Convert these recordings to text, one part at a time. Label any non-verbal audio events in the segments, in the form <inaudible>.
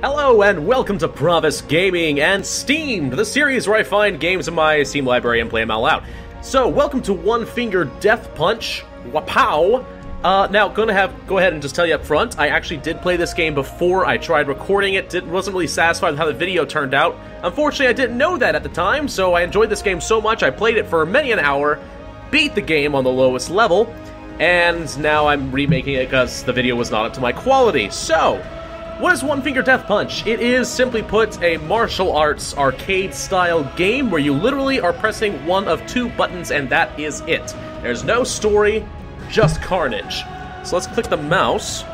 Hello and welcome to Pravus Gaming and Steamed, the series where I find games in my Steam library and play them all out. So, welcome to One Finger Death Punch. Wapow! Uh, now, gonna have go ahead and just tell you up front. I actually did play this game before. I tried recording it. Didn't wasn't really satisfied with how the video turned out. Unfortunately, I didn't know that at the time. So I enjoyed this game so much. I played it for many an hour, beat the game on the lowest level, and now I'm remaking it because the video was not up to my quality. So, what is One Finger Death Punch? It is, simply put, a martial arts arcade style game where you literally are pressing one of two buttons and that is it. There's no story, just carnage. So let's click the mouse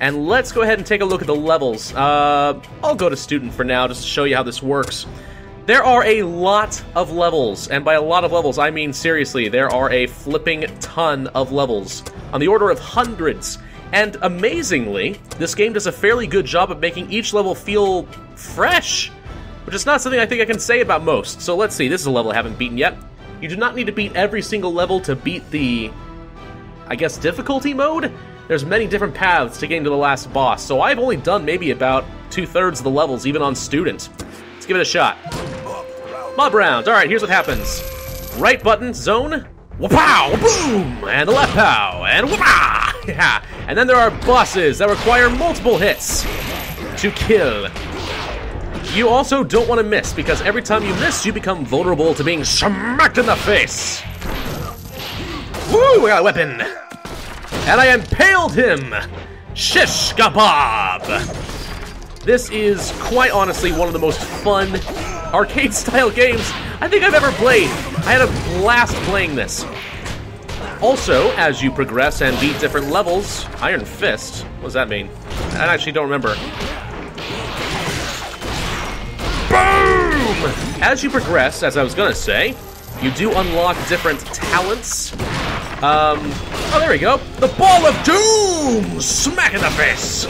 and let's go ahead and take a look at the levels. Uh, I'll go to student for now just to show you how this works. There are a lot of levels, and by a lot of levels, I mean seriously, there are a flipping ton of levels, on the order of hundreds. And amazingly, this game does a fairly good job of making each level feel fresh, which is not something I think I can say about most. So let's see, this is a level I haven't beaten yet. You do not need to beat every single level to beat the, I guess, difficulty mode? There's many different paths to getting to the last boss, so I've only done maybe about two-thirds of the levels, even on Student. Let's give it a shot. Mob round. Alright, here's what happens. Right button, zone, Wapow! Boom! And the left pow! And whoopah! <laughs> Yeah. And then there are bosses that require multiple hits to kill. You also don't want to miss, because every time you miss, you become vulnerable to being smacked in the face. Woo! We got a weapon! And I impaled him! Shish kabob. This is, quite honestly, one of the most fun arcade-style <laughs> games I think I've ever played. I had a blast playing this. Also, as you progress and beat different levels, Iron Fist, what does that mean? I actually don't remember. Boom! As you progress, as I was gonna say, you do unlock different talents. Um, oh, there we go. The Ball of Doom! Smack in the face!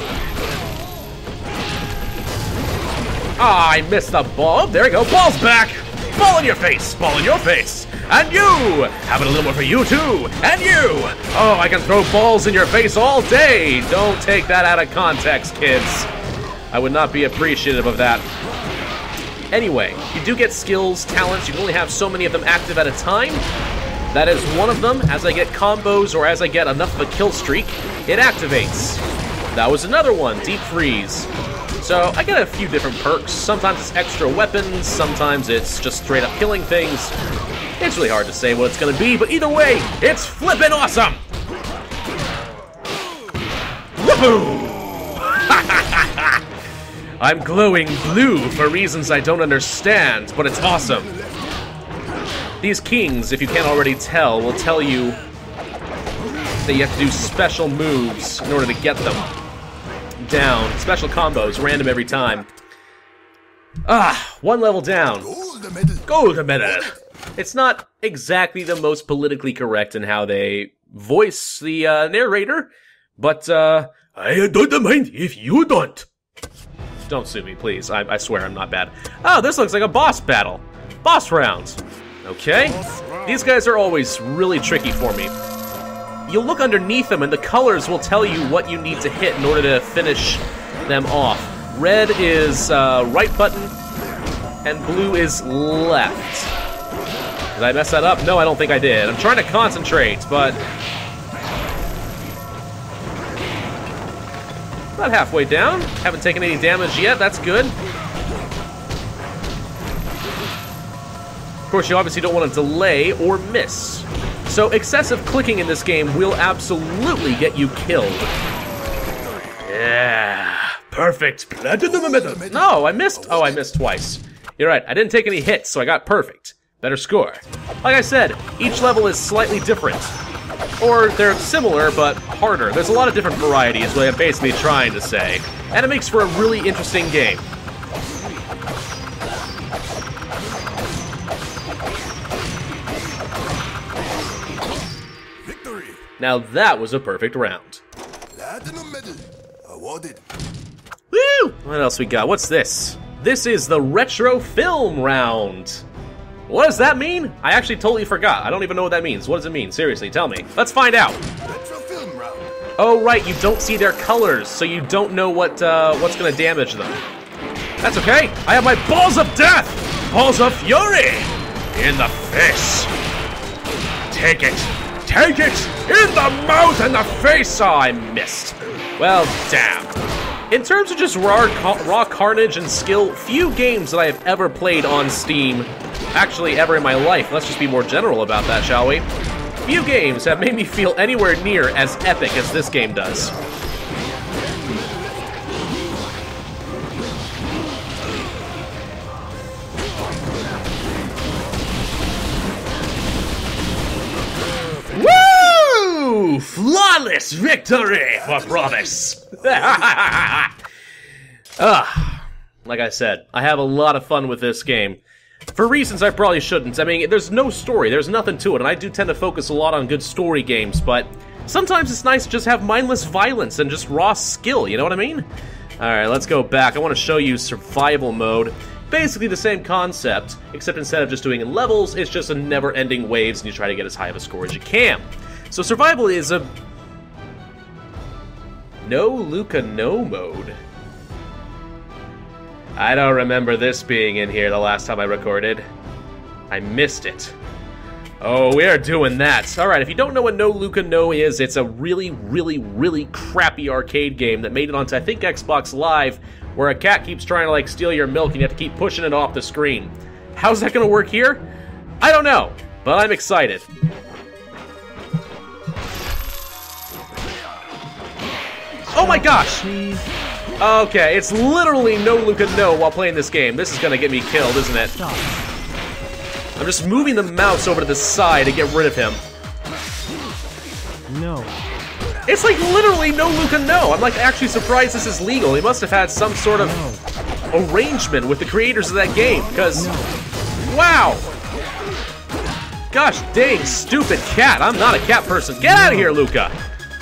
Ah, I missed the ball. There we go. Ball's back! Ball in your face! Ball in your face! And you! Having a little more for you too! And you! Oh, I can throw balls in your face all day! Don't take that out of context, kids. I would not be appreciative of that. Anyway, you do get skills, talents, you can only have so many of them active at a time. That is one of them. As I get combos or as I get enough of a kill streak, it activates. That was another one, Deep Freeze. So I get a few different perks. Sometimes it's extra weapons, sometimes it's just straight up killing things. It's really hard to say what it's gonna be, but either way, it's flippin' awesome! Woohoo! <laughs> I'm glowing blue for reasons I don't understand, but it's awesome. These kings, if you can't already tell, will tell you that you have to do special moves in order to get them down. Special combos, random every time. Ah, one level down. Gold medal. It's not exactly the most politically correct in how they voice the uh, narrator, but uh, I don't mind if you don't. Don't sue me, please. I, I swear I'm not bad. Oh, this looks like a boss battle. Boss rounds. Okay. These guys are always really tricky for me. You'll look underneath them and the colors will tell you what you need to hit in order to finish them off. Red is uh, right button, and blue is left. Did I mess that up? No, I don't think I did. I'm trying to concentrate, but... About halfway down. Haven't taken any damage yet, that's good. Of course, you obviously don't want to delay or miss. So excessive clicking in this game will absolutely get you killed. Yeah, perfect. No, I missed. Oh, I missed twice. You're right. I didn't take any hits, so I got perfect. Better score. Like I said, each level is slightly different. Or they're similar, but harder. There's a lot of different varieties, what I'm basically trying to say. And it makes for a really interesting game. Victory. Now that was a perfect round. Platinum medal awarded. Woo! What else we got? What's this? This is the retro film round. What does that mean? I actually totally forgot. I don't even know what that means. What does it mean? Seriously, tell me. Let's find out. Oh, right, you don't see their colors, so you don't know what uh, what's gonna damage them. That's okay. I have my balls of death! Balls of fury! In the face! Take it! Take it! In the mouth and the face! Oh, I missed. Well, damn. In terms of just raw, raw carnage and skill, few games that I have ever played on Steam, actually ever in my life, let's just be more general about that, shall we? Few games have made me feel anywhere near as epic as this game does. Woo! Flawless victory for Pravus! <laughs> ah, like I said, I have a lot of fun with this game. For reasons I probably shouldn't. I mean, there's no story, there's nothing to it, and I do tend to focus a lot on good story games, but sometimes it's nice to just have mindless violence and just raw skill, you know what I mean? Alright, let's go back. I want to show you survival mode. Basically the same concept, except instead of just doing in levels, it's just a never-ending waves and you try to get as high of a score as you can. So survival is a... No Luca no mode. I don't remember this being in here the last time I recorded. I missed it. Oh, we're doing that. Alright, if you don't know what No Luca No is, it's a really, really, really crappy arcade game that made it onto, I think, Xbox Live, where a cat keeps trying to, like, steal your milk and you have to keep pushing it off the screen. How's that gonna work here? I don't know, but I'm excited. Oh my gosh! Okay, it's literally no Luca no while playing this game. This is gonna get me killed, isn't it? I'm just moving the mouse over to the side to get rid of him. No. It's like literally no Luca no. I'm like actually surprised this is legal. He must have had some sort of No. arrangement with the creators of that game, because... Wow! Gosh dang, stupid cat. I'm not a cat person. Get out of here, Luca!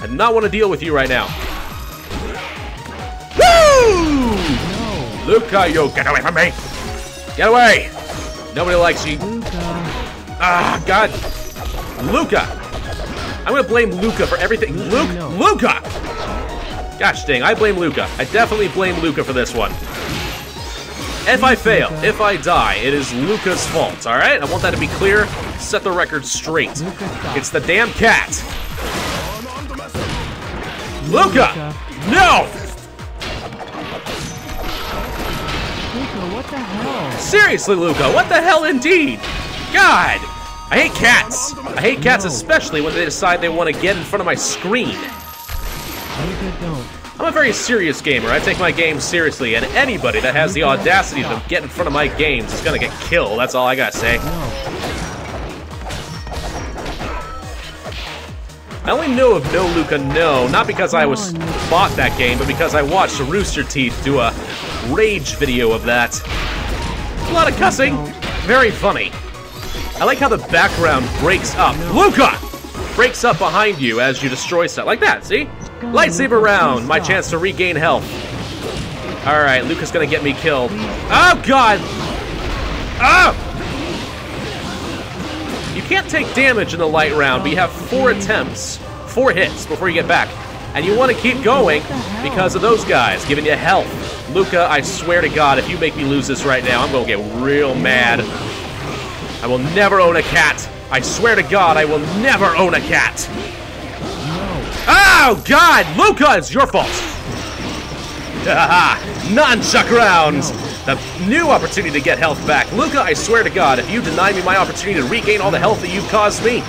I do not want to deal with you right now. Luca, you get away from me! Get away! Nobody likes you. Luca. Ah, God. Luca! I'm gonna blame Luca for everything. Luke, no. Luca! Gosh dang, I blame Luca. I definitely blame Luca for this one. If I fail, if I die, it is Luca's fault, alright? I want that to be clear. Set the record straight. It's the damn cat. Luca! No! What the hell? Seriously, Luca, what the hell indeed? God! I hate cats! I hate cats No. especially when they decide they want to get in front of my screen. I'm a very serious gamer. I take my games seriously, and anybody that has the audacity to get in front of my games is gonna get killed. That's all I gotta say. I only know of No Luca No, not because I was bought that game, but because I watched Rooster Teeth do a rage video of that. A lot of cussing. Very funny. I like how the background breaks up. Luca! Breaks up behind you as you destroy stuff. Like that, see? Lightsaber round, my chance to regain health. Alright, Luca's gonna get me killed. Oh, God! Oh! You can't take damage in the light round, but you have four attempts, four hits before you get back. And you want to keep going because of those guys giving you health. Luca, I swear to God, if you make me lose this right now, I'm going to get real mad. I will never own a cat. I swear to God, I will never own a cat. Oh, God! Luca, it's your fault! Haha! Nunchuck rounds! The new opportunity to get health back. Luca, I swear to God, if you deny me my opportunity to regain all the health that you've caused me,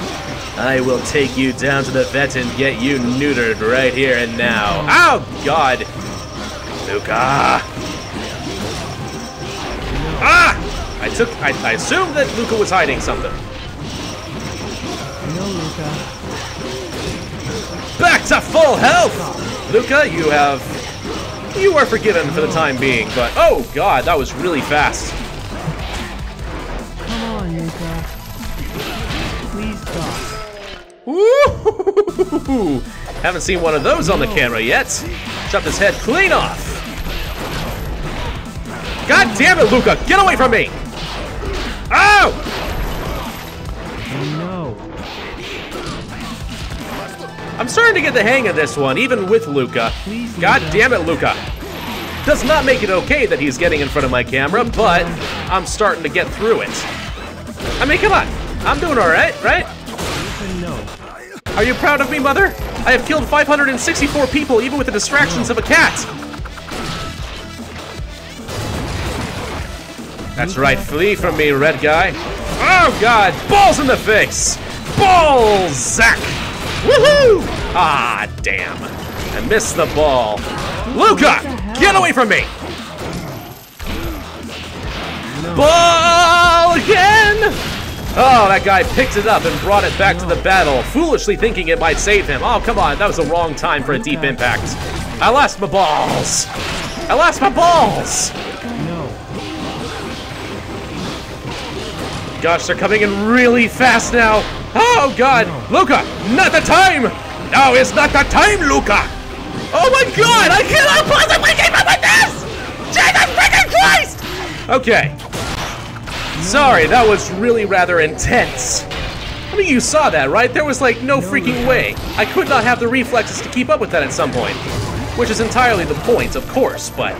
I will take you down to the vet and get you neutered right here and now. Oh, God! Luca! Ah! I took. I, I assumed that Luca was hiding something. No, Luca. Back to full health! Luca, you have. You are forgiven for the time being, but oh god, that was really fast. Woo! Haven't seen one of those on the camera yet. Chopped his head clean off. God damn it, Luca! Get away from me! Oh! No. I'm starting to get the hang of this one, even with Luca. God damn it, Luca. Does not make it okay that he's getting in front of my camera, but I'm starting to get through it. I mean, come on. I'm doing alright, right? No. Are you proud of me, Mother? I have killed 564 people, even with the distractions of a cat. That's right, flee from me, red guy. Oh god, balls in the face! Balls, Zach! Woohoo! Ah, damn. I missed the ball. Luca, get away from me! Ball again! Oh, that guy picked it up and brought it back to the battle, foolishly thinking it might save him. Oh, come on, that was the wrong time for a deep impact. I lost my balls! I lost my balls! No. Gosh, they're coming in really fast now. Oh, God! No. Luca, not the time! No, it's not the time, Luca! Oh my God, I cannot possibly keep up with this! Jesus freaking Christ! Okay. Sorry, that was really rather intense. I mean, you saw that, right? There was like no freaking way. I could not have the reflexes to keep up with that at some point. Which is entirely the point, of course, but.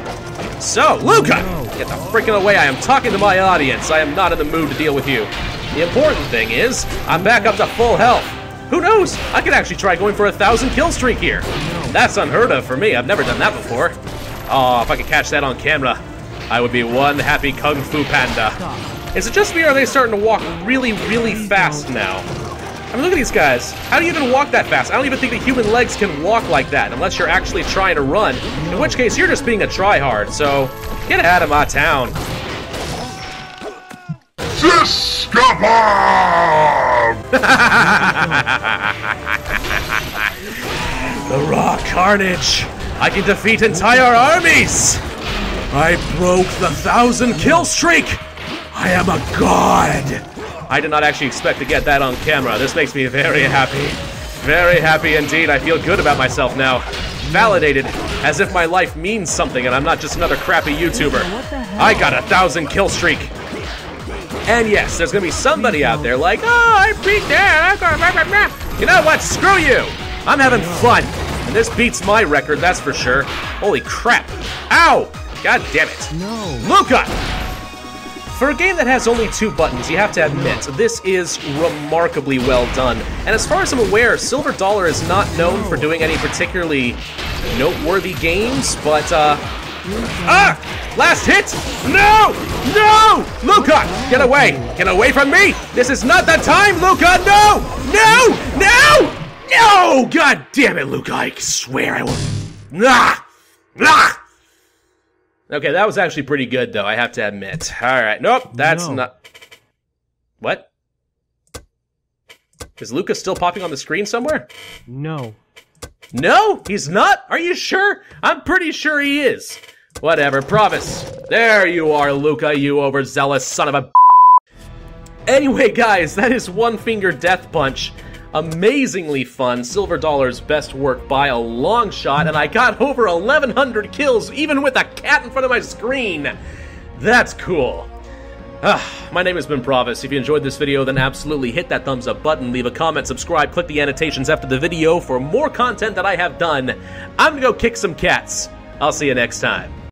So, Luca! Get the freaking away, I am talking to my audience. I am not in the mood to deal with you. The important thing is, I'm back up to full health. Who knows? I could actually try going for a thousand kill streak here. That's unheard of for me. I've never done that before. Oh, if I could catch that on camera, I would be one happy Kung Fu Panda. Is it just me or are they starting to walk really, really fast now? I mean, look at these guys. How do you even walk that fast? I don't even think the human legs can walk like that unless you're actually trying to run. In which case, you're just being a tryhard, so get out of my town. <laughs> The raw carnage! I can defeat entire armies! I broke the thousand kill streak! I am a god! I did not actually expect to get that on camera. This makes me very happy. Very happy indeed. I feel good about myself now. Validated, as if my life means something and I'm not just another crappy YouTuber. What the hell? I got a thousand kill streak. And yes, there's gonna be somebody out there like, oh, I beat that. I got blah, blah, blah." You know what? Screw you. I'm having fun. And this beats my record, that's for sure. Holy crap. Ow! God damn it. No. Luca! For a game that has only two buttons, you have to admit, this is remarkably well done. And as far as I'm aware, Silver Dollar is not known for doing any particularly noteworthy games, but, uh. Ah! Last hit! No! No! Luca! Get away! Get away from me! This is not the time, Luca! No! No! No! No! God damn it, Luca! I swear I will. Nah! Nah! Okay, that was actually pretty good, though, I have to admit. Alright, nope, that's No. not. What? Is Luca still popping on the screen somewhere? No. No, he's not? Are you sure? I'm pretty sure he is. Whatever, promise. There you are, Luca, you overzealous son of a. Anyway, guys, that is One Finger Death Punch. Amazingly fun, Silver Dollar's best work by a long shot, and I got <laughs> over 1,100 kills even with a cat in front of my screen. That's cool. Ah, my name has been Pravus. If you enjoyed this video, then absolutely hit that thumbs up button, leave a comment, subscribe, click the annotations after the video for more content that I have done. I'm gonna go kick some cats. I'll see you next time.